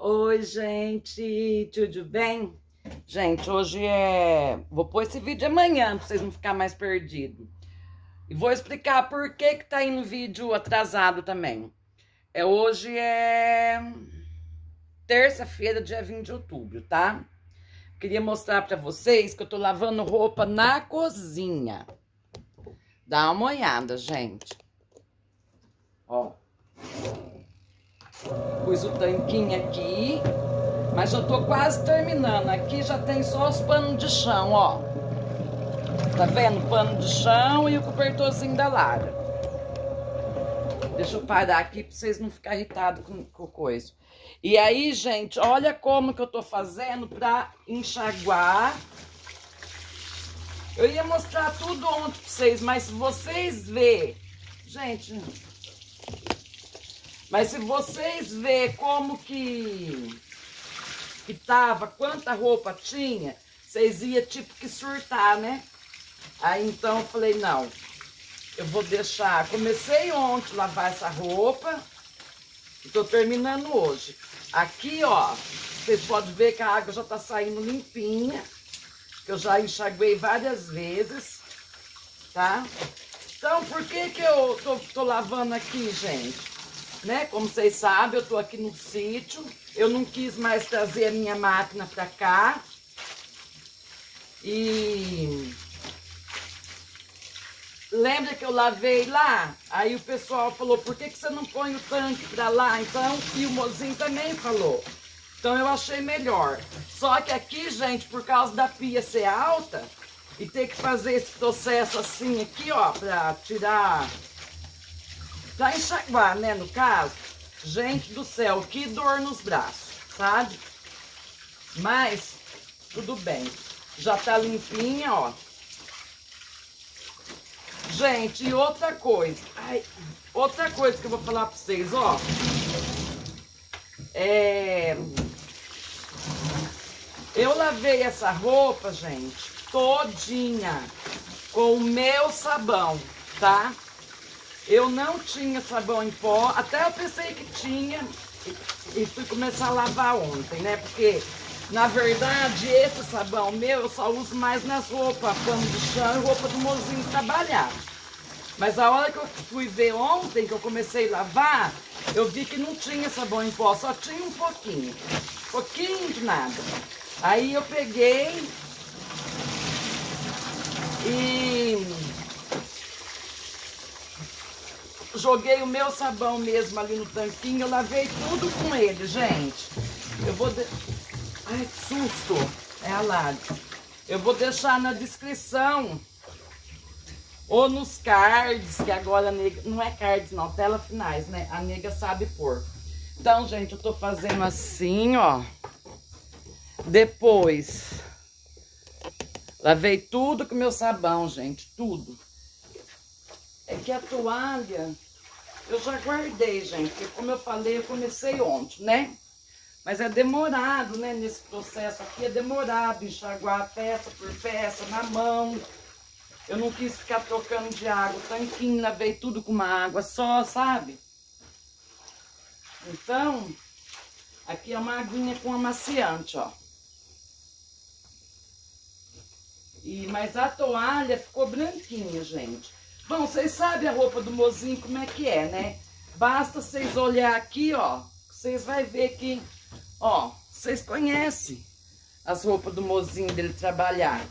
Oi, gente, tudo bem? Gente, hoje é... Vou pôr esse vídeo amanhã, pra vocês não ficarem mais perdidos. E vou explicar por que que tá indo vídeo atrasado também. É, hoje é... Terça-feira, dia 20 de outubro, tá? Queria mostrar pra vocês que eu tô lavando roupa na cozinha. Dá uma olhada, gente. Ó. Pus o tanquinho aqui, mas já tô quase terminando. Aqui já tem só os panos de chão, ó. Tá vendo? Pano de chão e o cobertorzinho da Lara. Deixa eu parar aqui pra vocês não ficarem irritados com, com coisa. E aí, gente, olha como que eu tô fazendo pra enxaguar. Eu ia mostrar tudo ontem pra vocês, mas se vocês verem... Gente, mas se vocês verem como que, que tava, quanta roupa tinha, vocês iam tipo que surtar, né? Aí então eu falei, não, eu vou deixar. Comecei ontem a lavar essa roupa e tô terminando hoje. Aqui, ó, vocês podem ver que a água já tá saindo limpinha, que eu já enxaguei várias vezes, tá? Então, por que que eu tô, tô lavando aqui, gente? Né? Como vocês sabem, eu tô aqui no sítio. Eu não quis mais trazer a minha máquina pra cá. E... Lembra que eu lavei lá? Aí o pessoal falou, por que, que você não põe o tanque pra lá? Então, e o mozinho também falou. Então eu achei melhor. Só que aqui, gente, por causa da pia ser alta, e ter que fazer esse processo assim aqui, ó, pra tirar Pra enxaguar, né, no caso. Gente do céu, que dor nos braços, sabe? Mas, tudo bem. Já tá limpinha, ó. Gente, e outra coisa. Ai, outra coisa que eu vou falar pra vocês, ó. É... Eu lavei essa roupa, gente, todinha com o meu sabão, tá? Eu não tinha sabão em pó, até eu pensei que tinha e fui começar a lavar ontem, né? Porque, na verdade, esse sabão meu eu só uso mais nas roupas, pano de chão e roupa do mozinho trabalhar. Mas a hora que eu fui ver ontem, que eu comecei a lavar, eu vi que não tinha sabão em pó, só tinha um pouquinho. Pouquinho de nada. Aí eu peguei e joguei o meu sabão mesmo ali no tanquinho, eu lavei tudo com ele, gente. Eu vou... De... Ai, que susto! É a lado. Eu vou deixar na descrição ou nos cards, que agora a nega... Não é cards não, tela finais, né? A nega sabe pôr. Então, gente, eu tô fazendo assim, ó. Depois... Lavei tudo com meu sabão, gente, tudo. É que a toalha eu já guardei, gente, porque como eu falei, eu comecei ontem, né? Mas é demorado, né? Nesse processo aqui é demorado enxaguar peça por peça na mão. Eu não quis ficar trocando de água, tanquinho, lavei tudo com uma água só, sabe? Então, aqui é uma aguinha com amaciante, ó. E, mas a toalha ficou branquinha, gente. Bom, vocês sabem a roupa do mozinho como é que é, né? Basta vocês olhar aqui, ó. Vocês vão ver que, ó, vocês conhecem as roupas do mozinho dele trabalhar.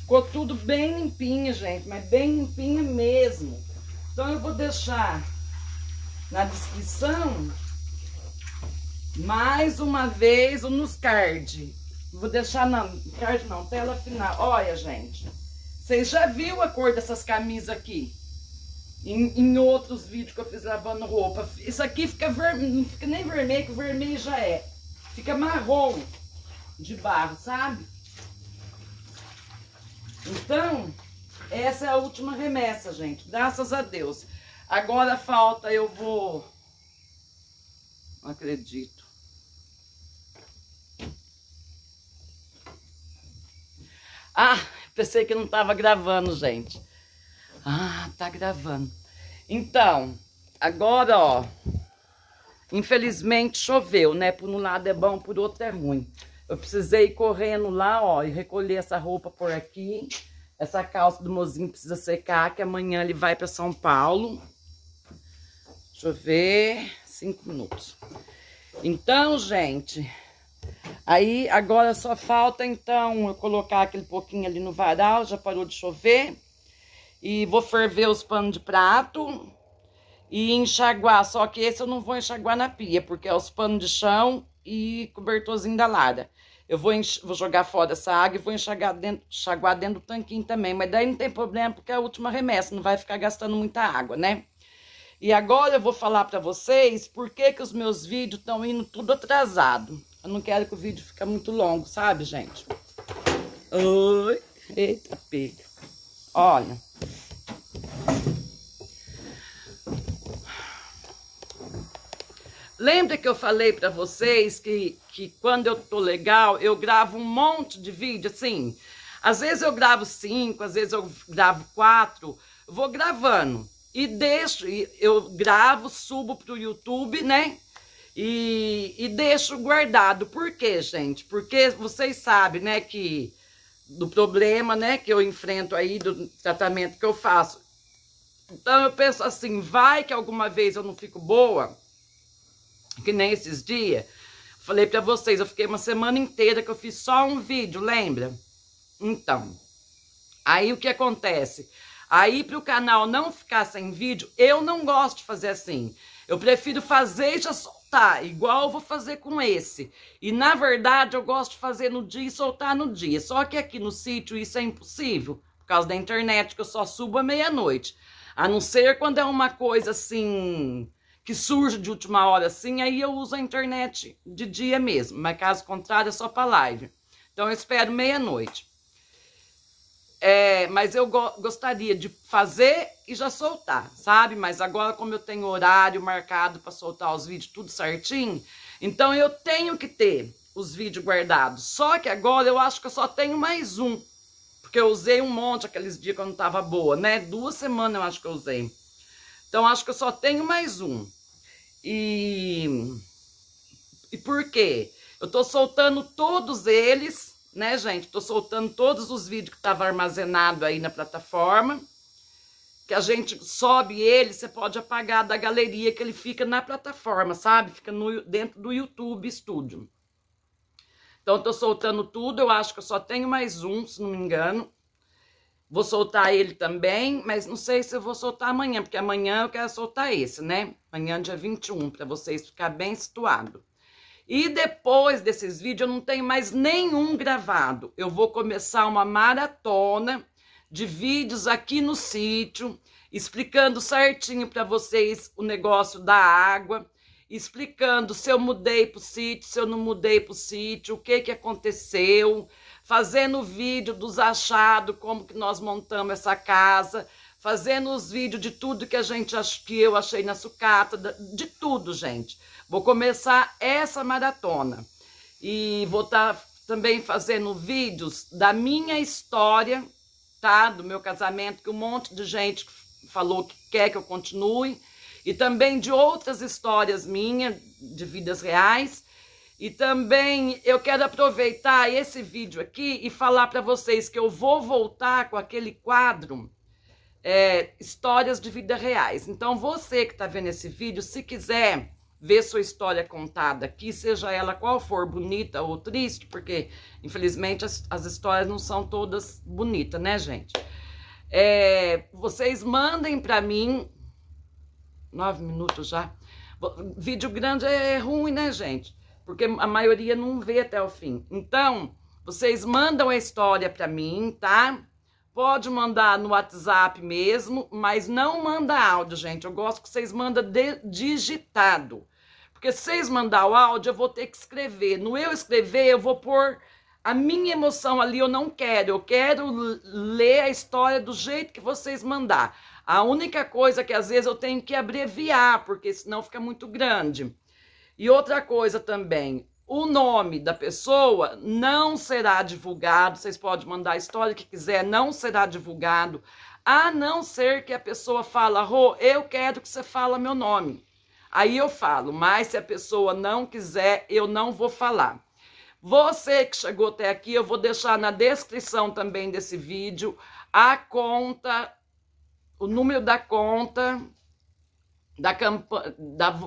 Ficou tudo bem limpinha, gente, mas bem limpinha mesmo. Então eu vou deixar na descrição mais uma vez o nos card. Vou deixar na card não, tela final. Olha, gente. Vocês já viram a cor dessas camisas aqui? Em, em, outros vídeos que eu fiz lavando roupa. Isso aqui fica vermelho, não fica nem vermelho, que vermelho já é. Fica marrom de barro, sabe? Então, essa é a última remessa, gente. Graças a Deus. Agora falta, eu vou... Não acredito. Ah, pensei que não tava gravando, gente. Ah, tá gravando. Então, agora, ó. Infelizmente choveu, né? Por um lado é bom, por outro é ruim. Eu precisei ir correndo lá, ó, e recolher essa roupa por aqui. Essa calça do mozinho precisa secar, que amanhã ele vai para São Paulo. Deixa eu ver, cinco minutos. Então, gente, aí agora só falta, então, eu colocar aquele pouquinho ali no varal, já parou de chover. E vou ferver os panos de prato e enxaguar, só que esse eu não vou enxaguar na pia, porque é os panos de chão e cobertorzinho da Lara. Eu vou, vou jogar fora essa água e vou enxagar dentro, enxaguar dentro do tanquinho também. Mas daí não tem problema, porque é a última remessa, não vai ficar gastando muita água, né? E agora eu vou falar para vocês por que, que os meus vídeos estão indo tudo atrasado. Eu não quero que o vídeo fique muito longo, sabe, gente? Oi, eita pega. Olha. Lembra que eu falei para vocês que, que quando eu tô legal, eu gravo um monte de vídeo, assim. Às vezes eu gravo cinco, às vezes eu gravo quatro, vou gravando. E deixo, eu gravo, subo pro YouTube, né? E, e deixo guardado. Por quê, gente? Porque vocês sabem, né, que do problema, né, que eu enfrento aí, do tratamento que eu faço. Então eu penso assim, vai que alguma vez eu não fico boa que nem esses dias. Falei para vocês, eu fiquei uma semana inteira que eu fiz só um vídeo, lembra? Então, aí o que acontece? Aí para o canal não ficar sem vídeo, eu não gosto de fazer assim. Eu prefiro fazer e já soltar, igual eu vou fazer com esse. E na verdade eu gosto de fazer no dia e soltar no dia. Só que aqui no sítio isso é impossível, por causa da internet, que eu só subo à meia-noite. A não ser quando é uma coisa assim que surge de última hora assim, aí eu uso a internet de dia mesmo, mas caso contrário é só para live. Então eu espero meia-noite. É, mas eu go gostaria de fazer e já soltar, sabe? Mas agora, como eu tenho horário marcado para soltar os vídeos tudo certinho, então eu tenho que ter os vídeos guardados. Só que agora eu acho que eu só tenho mais um. Porque eu usei um monte aqueles dias que eu não tava boa, né? Duas semanas eu acho que eu usei. Então acho que eu só tenho mais um. E, e por quê? Eu tô soltando todos eles, né, gente? Tô soltando todos os vídeos que estavam armazenados aí na plataforma. Que a gente sobe ele, você pode apagar da galeria que ele fica na plataforma, sabe? Fica no, dentro do YouTube Studio. Então, tô soltando tudo. Eu acho que eu só tenho mais um, se não me engano. Vou soltar ele também, mas não sei se eu vou soltar amanhã, porque amanhã eu quero soltar esse, né? Amanhã, dia 21, para vocês ficar bem situado. E depois desses vídeos, eu não tenho mais nenhum gravado. Eu vou começar uma maratona de vídeos aqui no sítio, explicando certinho para vocês o negócio da água, explicando se eu mudei para o sítio, se eu não mudei para o sítio, o que, que aconteceu, fazendo vídeo dos achados, como que nós montamos essa casa, fazendo os vídeos de tudo que a gente que eu achei na sucata, de tudo, gente. Vou começar essa maratona. E vou estar tá também fazendo vídeos da minha história, tá? Do meu casamento, que um monte de gente falou que quer que eu continue. E também de outras histórias minhas, de vidas reais. E também eu quero aproveitar esse vídeo aqui e falar para vocês que eu vou voltar com aquele quadro é, Histórias de Vida Reais. Então, você que está vendo esse vídeo, se quiser ver sua história contada aqui, seja ela qual for, bonita ou triste, porque infelizmente as, as histórias não são todas bonitas, né, gente? É, vocês mandem para mim. Nove minutos já. Vídeo grande é ruim, né, gente? porque a maioria não vê até o fim. Então, vocês mandam a história para mim, tá? Pode mandar no WhatsApp mesmo, mas não manda áudio, gente. Eu gosto que vocês mandam digitado. Porque se vocês mandar o áudio, eu vou ter que escrever. No eu escrever, eu vou pôr a minha emoção ali, eu não quero. Eu quero ler a história do jeito que vocês mandar. A única coisa que às vezes eu tenho que abreviar, porque senão fica muito grande. E outra coisa também, o nome da pessoa não será divulgado. Vocês podem mandar a história que quiser, não será divulgado, a não ser que a pessoa fala, Rô, eu quero que você fale meu nome. aí eu falo, mas se a pessoa não quiser, eu não vou falar. Você que chegou até aqui, eu vou deixar na descrição também desse vídeo a conta, o número da conta da da,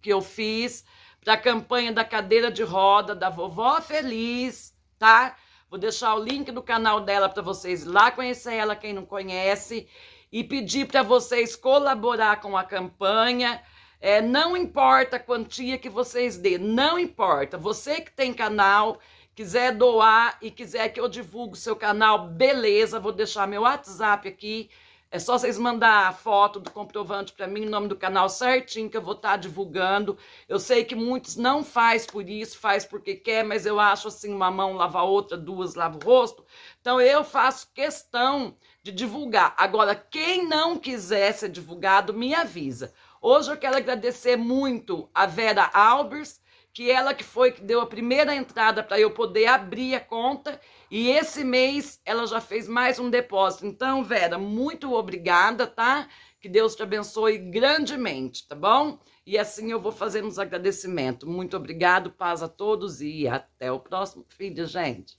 que eu fiz para a campanha da cadeira de roda da vovó feliz, tá? Vou deixar o link do canal dela para vocês lá conhecer ela, quem não conhece, e pedir para vocês colaborar com a campanha. É, não importa a quantia que vocês dê, não importa. Você que tem canal, quiser doar e quiser que eu divulgue seu canal, beleza, vou deixar meu WhatsApp aqui. É só vocês mandar a foto do comprovante para mim, o nome do canal certinho que eu vou estar tá divulgando. Eu sei que muitos não faz por isso, faz porque quer, mas eu acho assim, uma mão lava a outra, duas lava o rosto. Então eu faço questão de divulgar. Agora, quem não quiser ser divulgado, me avisa. Hoje eu quero agradecer muito a Vera Albers, que ela que foi que deu a primeira entrada para eu poder abrir a conta e esse mês ela já fez mais um depósito. Então, Vera, muito obrigada, tá? Que Deus te abençoe grandemente, tá bom? E assim eu vou fazendo os agradecimentos. Muito obrigado, paz a todos e até o próximo vídeo, gente.